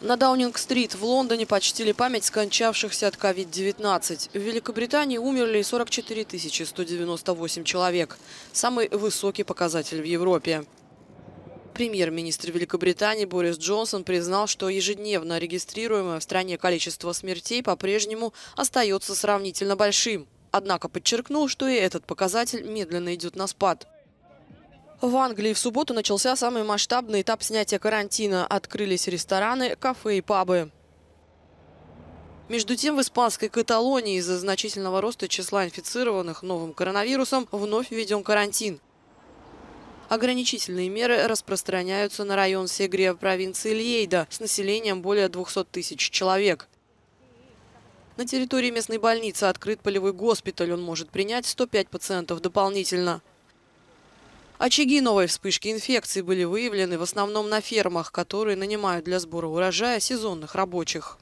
На Даунинг-стрит в Лондоне почтили память скончавшихся от COVID-19. В Великобритании умерли 44 198 человек. Самый высокий показатель в Европе. Премьер-министр Великобритании Борис Джонсон признал, что ежедневно регистрируемое в стране количество смертей по-прежнему остается сравнительно большим. Однако подчеркнул, что и этот показатель медленно идет на спад. В Англии в субботу начался самый масштабный этап снятия карантина. Открылись рестораны, кафе и пабы. Между тем, в испанской Каталонии из-за значительного роста числа инфицированных новым коронавирусом вновь введен карантин. Ограничительные меры распространяются на район Сегрия в провинции Льейда с населением более 200 тысяч человек. На территории местной больницы открыт полевой госпиталь. Он может принять 105 пациентов дополнительно. Очаги новой вспышки инфекции были выявлены в основном на фермах, которые нанимают для сбора урожая сезонных рабочих.